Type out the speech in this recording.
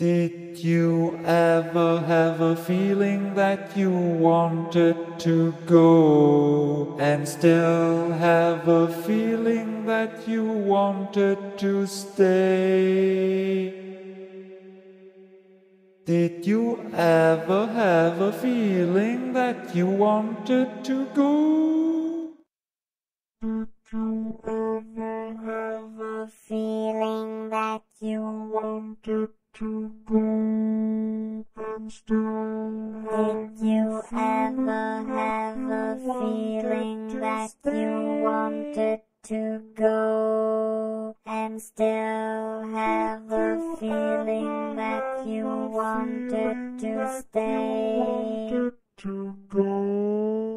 Did you ever have a feeling that you wanted to go and still have a feeling that you wanted to stay? Did you ever have a feeling that you wanted to go? Did you ever have a feeling that you wanted to go and still Did you ever have a feeling that you wanted to go and still have a feeling that you wanted to stay? wanted to go